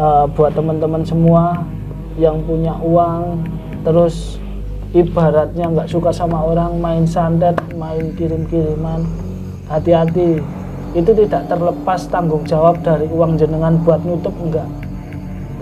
uh, buat teman-teman semua yang punya uang terus ibaratnya nggak suka sama orang main santet main kirim-kiriman hati-hati. Itu tidak terlepas tanggung jawab dari uang jenengan buat nutup enggak.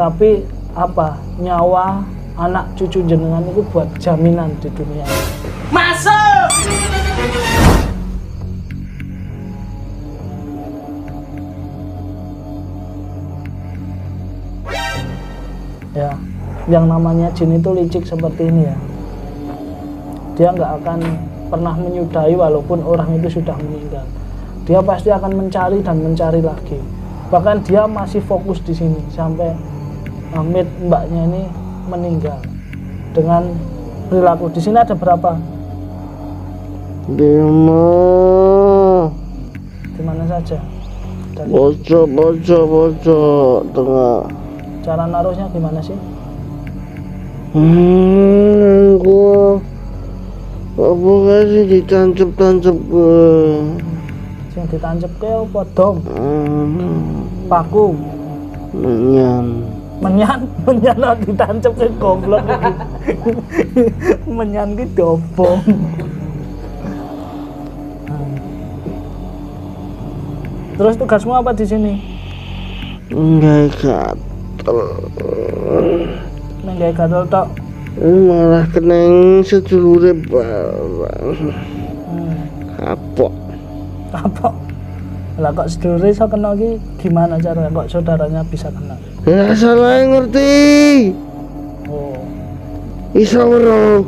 Tapi apa? Nyawa anak cucu jenengan itu buat jaminan di dunia. Masuk! Ya yang namanya jin itu licik seperti ini ya. Dia nggak akan pernah menyudahi walaupun orang itu sudah meninggal. Dia pasti akan mencari dan mencari lagi. Bahkan dia masih fokus di sini sampai Amit mbaknya ini meninggal. Dengan perilaku. Di sini ada berapa? Lima. Di mana saja? Pojok pojok pojok. Tengah cara naruhnya gimana sih? Hmm gua apa kasih ditancap tancap gue yang ditancap ke apa? Dom? Hmm, paku? Menyan. Menyan? Menyan lah ditancap ke goblok menyan ki dobong. Terus tugasmu apa di sini? Enggak gatel. Nenggai gatel tok. Malah keneng sedulure barang hmm. kapok. Apa lah kok sedulur iso kena ki? Gimana cara kok saudaranya bisa kena? Ya salah ngerti. Oh. Iso weruh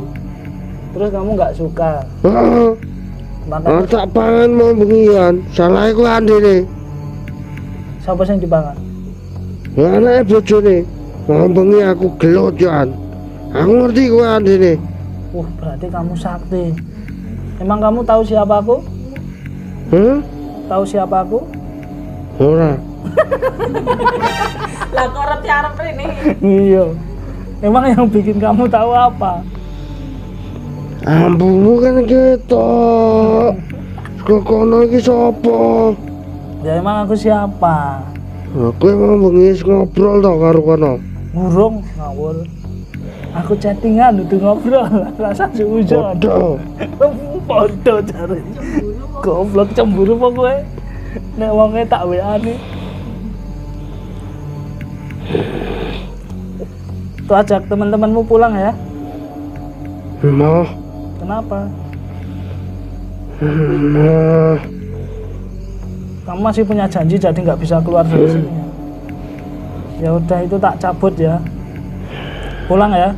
terus kamu nggak suka? Oh. Makanya tak pangan mau bengian. Salah iku andene. Siapa sing dipangan anake bojone. Bengi aku gelut jan aku ngerti kuwi andene. Wah berarti kamu sakti. Emang kamu tahu siapa aku? Hah? tahu siapa aku? Ora. Lah kok arep arep ini. iya. Emang yang bikin kamu tahu apa? Ampumu kan gitu kok kono iki sapa? Ya emang aku siapa aku emang bengi wis ngobrol to karo kono? Burung ngawur. Aku chattingan itu ngobrol rasa seujon Podo. podo cari goblok cemburu apa gue nek wongnya tak WA nih tuh ajak teman-temanmu pulang ya. Mau, kenapa? Mau. Kamu masih punya janji jadi nggak bisa keluar dari sini. Ya? udah itu tak cabut ya. Pulang ya.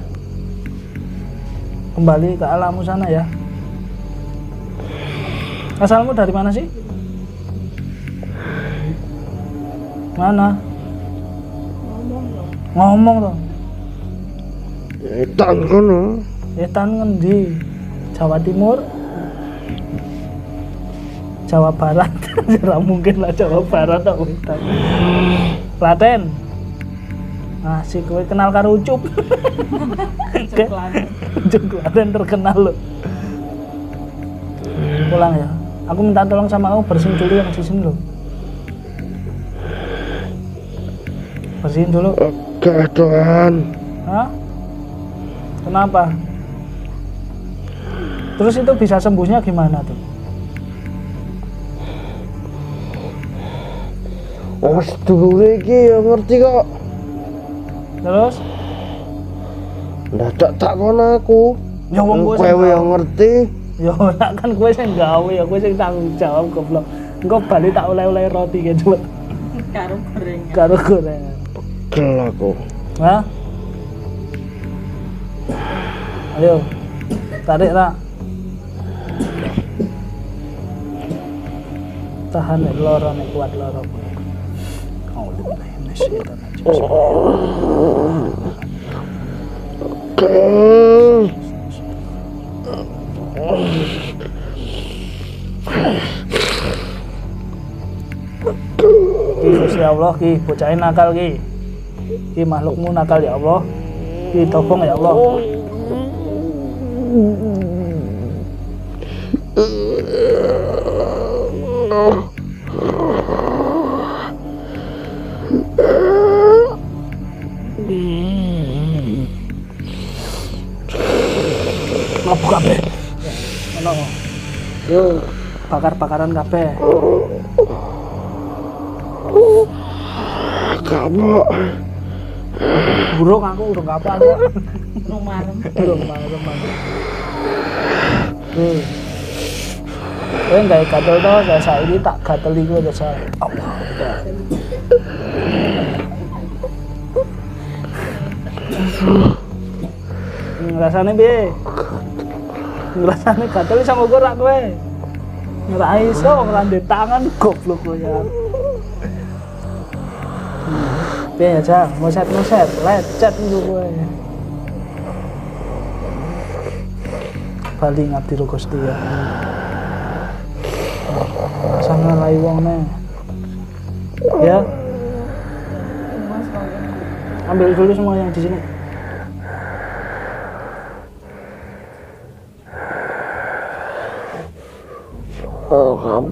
Kembali ke alammu sana ya. Asalmu dari mana sih? Mana? Ngomong dong Etan kono. Etan ngendi? Jawa Timur Jawa Barat. Tidak mungkin lah Jawa Barat atau Wetan Klaten. Nah si kowe kenal karo Ucup. Ucup Klaten. Terkenal loh Pulang ya. Aku minta tolong sama kamu bersihin dulu yang di sini loh Bersihin dulu. Oke, Tuhan. Hah? Kenapa? Terus itu bisa sembuhnya gimana tuh? Oh, sedulure iki ya ngerti kok. Terus? Dadak tak kono aku. Ya wong gue Kowe yang ngerti. Ya ora kan gue sing gawe ya gue sing tanggung jawab goblok. Engko bali tak oleh-oleh roti gitu Karo gorengan. karo gorengan. Gel aku. Hah? Ayo. Tarik ra. Tahan nek loro nek kuat loro. Gusti Allah ki bocahin nakal ki. Ki makhlukmu nakal ya Allah. Ki tolong ya Allah. Bakar-bakaran kabeh Kapok. burung aku urung kapan kok Rumarem. burung malam nih Kowe gawe gatel to, saya saiki tak gatel iku to saya. Allah. Ngrasane piye? Ngrasane gatel iso ngukur ra kowe. Ora iso ngrande tangan goblok kowe ya. Hmm. Piye aja, moset-moset, lecet iku kowe. Bali ngabdi ro Gusti ya. Sangat lai wong ne. Ya, ambil dulu semua yang di sini.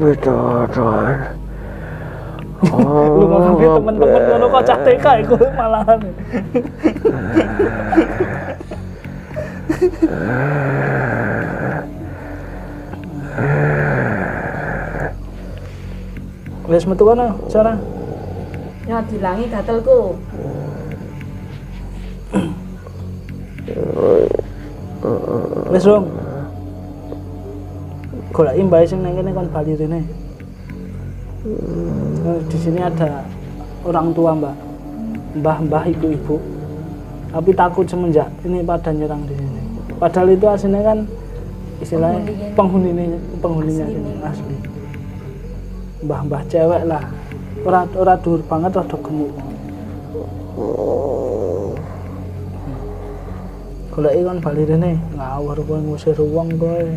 Oh, kabeh Tuhan. Lu ngomong ke temen-temen ngono kok cah TK iku malahan. Wes metu kono, Sarah. Ya dilangi gatelku. Wes dong. Golek imbahe sing nang kene kon bali rene. Nah, di sini ada orang tua mbak, mbah-mbah ibu-ibu. Tapi takut semenjak ini pada nyerang di sini. Padahal itu aslinya kan istilahnya penghuni penghuninya sini asli. Mbah-mbah cewek lah. Ora ora dur banget rada gemuk. Golek kan bali rene ngawur kowe ngusir wong kowe.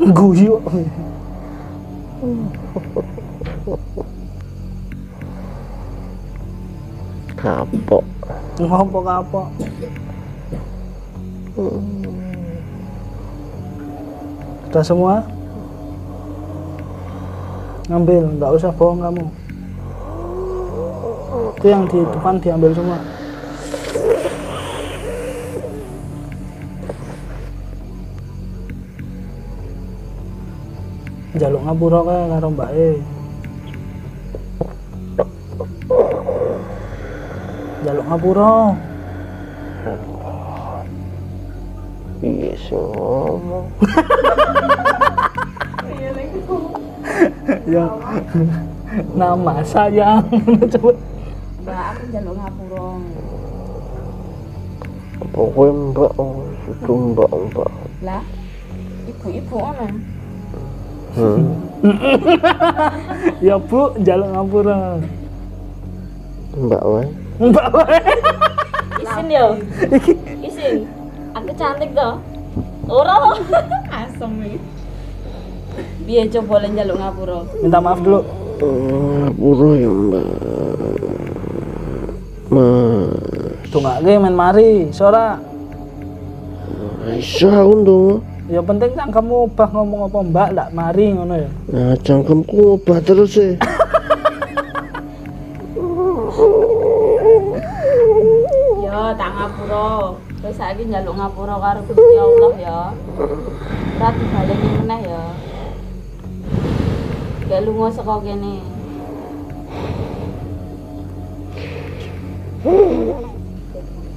Guyu. Kapok. Ngopo kapok? Sudah semua? Ngambil, nggak usah bohong kamu. Itu yang di depan diambil semua. Jaluk ngapura kae karo mbake. Jaluk ngapura. Iya sih ngomong. ya nama sayang coba Mbak aku njaluk ngapura. Kowe mbak oh, sudu mbak mbak. Lah, ibu-ibu ana. Hmm. ya bu jaluk ngapura Mbak wae. mbak wae Isin yo. Isin. Aku cantik toh. Ora. Asem iki. Biar coba boleh njaluk ngapura. minta maaf dulu Ngapura ya mbak. Mas. tungake men mari sora Aisyah aku dong. Ya penting kan kamu ubah ngomong apa mbak ndak mari ngono ya Nah, cangkemku obah terus sih. Yo, tak ngapura. Terus saiki njaluk ngapura karo Gusti Allah ya. Ora dibaleni meneh ya. Kayak lunga saka kene.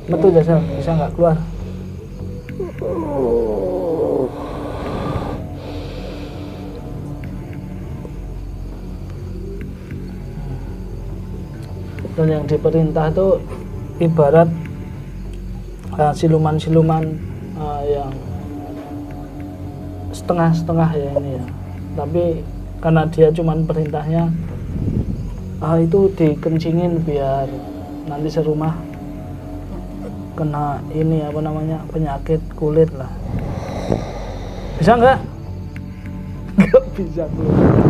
metu jasa bisa nggak keluar dan yang diperintah itu ibarat uh, siluman-siluman uh, yang setengah-setengah ya ini ya. Tapi karena dia cuman perintahnya ah itu dikencingin biar nanti serumah kena ini apa namanya penyakit kulit lah. Bisa nggak? Nggak bisa keluar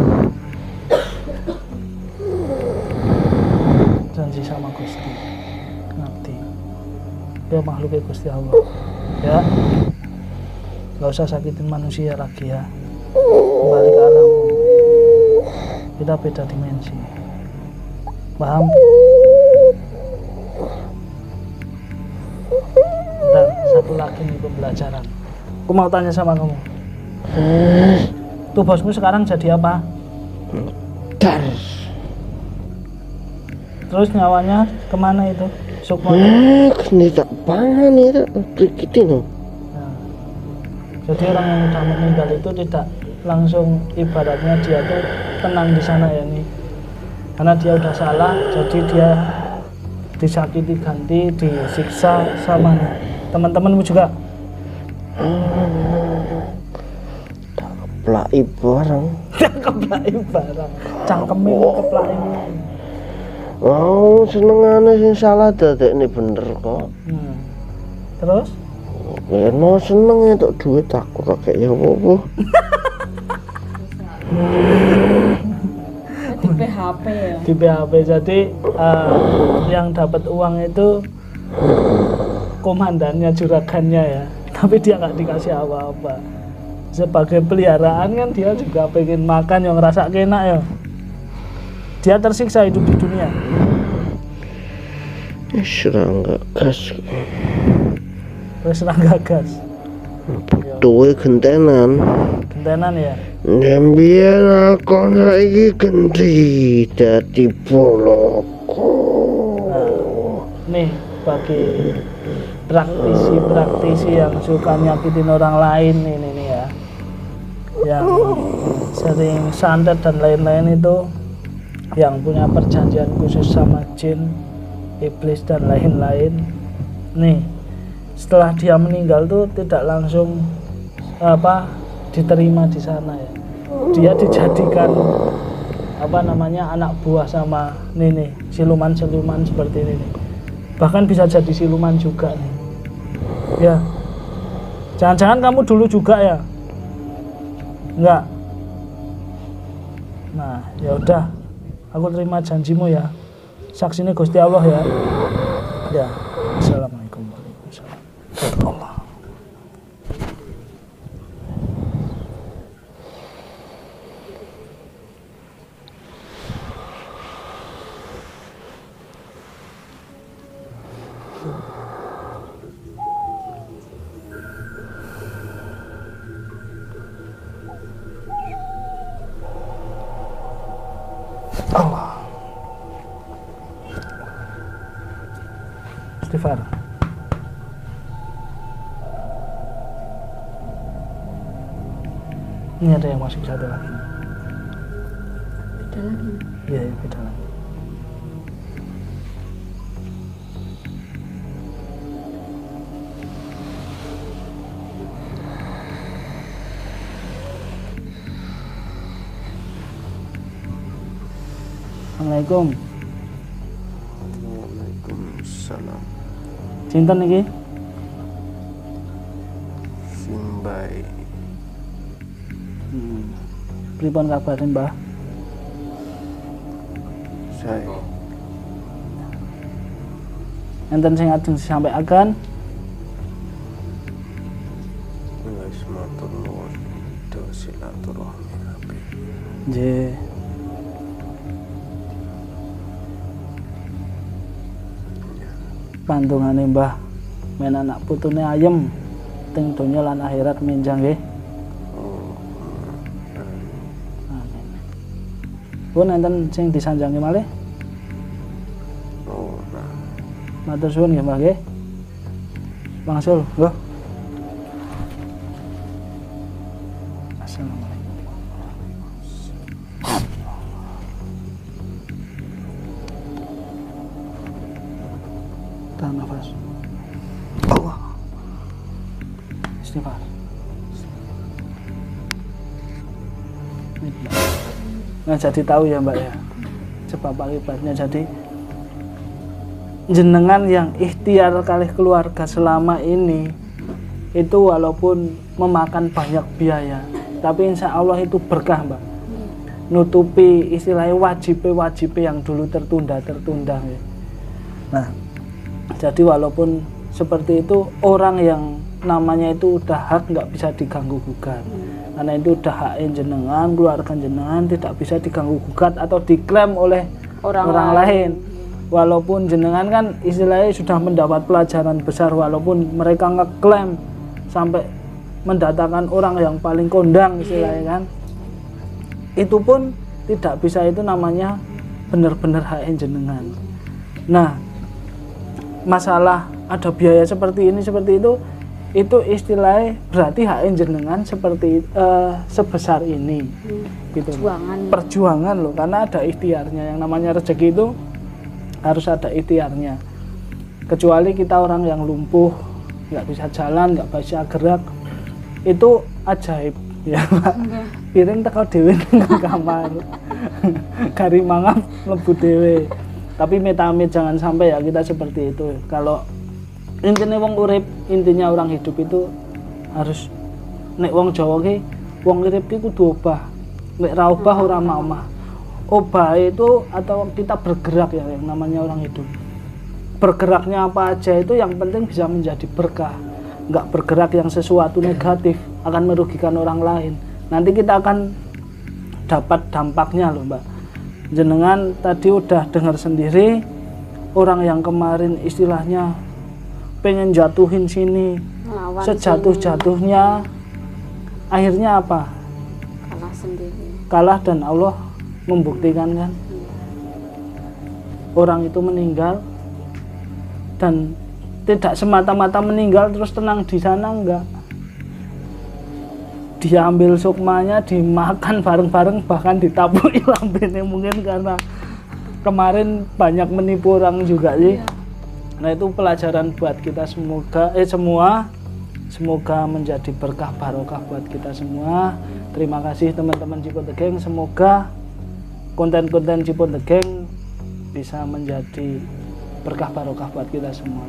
janji sama Gusti. Ngabdi dia makhluknya Gusti Allah. Ya. Nggak usah sakitin manusia lagi ya. Kembali ke alam. Kita beda dimensi. Paham? Dan satu lagi nih pembelajaran. Mau tanya sama kamu. Tuh bosmu sekarang jadi apa? Dar terus nyawanya ke mana itu? Sukma? Eh kini tak pangan itu dikit no. Nah, jadi orang yang sudah meninggal itu tidak langsung ibaratnya dia tuh tenang di sana ya nih karena dia udah salah jadi dia disakiti ganti disiksa sama teman-temanmu juga. Keplai bareng keplai barang cangkemnya keplai oh senengane sing salah dadek ini bener kok. Hmm. terus? Kena seneng itu duit aku kakek ya apa di PHP ya? Di BHP jadi eh, yang dapat uang itu komandannya juragannya ya. Tapi dia nggak dikasih apa-apa. Sebagai peliharaan kan dia juga pengen makan yang rasa enak ya dia tersiksa hidup di dunia. Serangga gas. Terus serang gagas duwe gentenan. Gentenan ya? Dan biar aku saiki genti dadi boloko. Nih bagi praktisi-praktisi yang suka nyakitin orang lain ini nih ya. Yang sering santet dan lain-lain itu yang punya perjanjian khusus sama jin iblis dan lain-lain. Nih setelah dia meninggal tuh tidak langsung apa diterima di sana ya. Dia dijadikan apa namanya anak buah sama nih siluman-siluman seperti ini nih. bahkan bisa jadi siluman juga nih. Ya. Jangan-jangan kamu dulu juga ya? Enggak? Nah ya udah aku terima janjimu ya. Saksinya Gusti Allah ya. Ya ini ada yang masuk satu lagi beda lagi. Iya ya, beda lagi. Assalamualaikum. Waalaikumsalam. Cinten iki Pripun kabarin Mbah? Saya. Enten sing ajeng disampaikan. Wis matur nuwun. Silaturahmi Nggih. Pantungane Mbah. Men anak putune ayem. Teng donya lan akhirat menjang nggih. Pun enten sing disanjangi malih. ora Matur suwun nggih Mbah nggih. Wangsul, nggo. Assalamualaikum. Jadi tahu ya mbak ya. Sebab akibatnya jadi jenengan yang ikhtiar kali keluarga selama ini itu walaupun memakan banyak biaya tapi insya Allah itu berkah mbak. Nutupi istilahnya wajib wajib yang dulu tertunda tertunda ya. nah. Jadi walaupun seperti itu orang yang namanya itu udah hak nggak bisa diganggu gugat karena itu udah hak jenengan keluarga jenengan tidak bisa diganggu gugat atau diklaim oleh Orang orang, lain. lain. walaupun jenengan kan istilahnya sudah mendapat pelajaran besar walaupun mereka ngeklaim sampai mendatangkan orang yang paling kondang istilahnya kan itu pun tidak bisa itu namanya benar-benar hak jenengan nah masalah ada biaya seperti ini seperti itu itu istilahnya berarti hak jenengan seperti eh, sebesar ini. Gitu. Loh. Perjuangan. perjuangan loh karena ada ikhtiarnya. Yang namanya rezeki itu harus ada ikhtiarnya. Kecuali kita orang yang lumpuh nggak bisa jalan nggak bisa gerak itu ajaib. Ya Pak. piring teko dhewe nang kamar. Kari mangap mlebu dhewe tapi metamit jangan sampai ya kita seperti itu. Kalau intinya wong urip intinya orang hidup itu harus nek wong Jawa ki wong urip ki kudu obah. Nek ra obah ora mamah obah itu atau kita bergerak ya yang namanya orang hidup. Bergeraknya apa aja itu yang penting bisa menjadi berkah. Nggak bergerak yang sesuatu negatif akan merugikan orang lain. Nanti kita akan dapat dampaknya loh mbak. Jenengan tadi udah dengar sendiri orang yang kemarin istilahnya pengen jatuhin sini. Melawan sejatuh-jatuhnya akhirnya apa? Sini, kalah sendiri. kalah dan Allah membuktikan kan? Orang itu meninggal dan tidak semata-mata meninggal terus tenang di sana enggak. Diambil sukmanya dimakan bareng-bareng bahkan ditabuki lambene mungkin karena kemarin banyak menipu orang juga sih nah itu pelajaran buat kita semoga eh semua semoga menjadi berkah barokah buat kita semua terima kasih teman-teman Ciput The Gang semoga konten-konten Ciput The Gang bisa menjadi berkah barokah buat kita semua.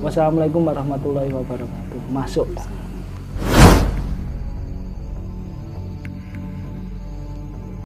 Wassalamualaikum warahmatullahi wabarakatuh. Masuk.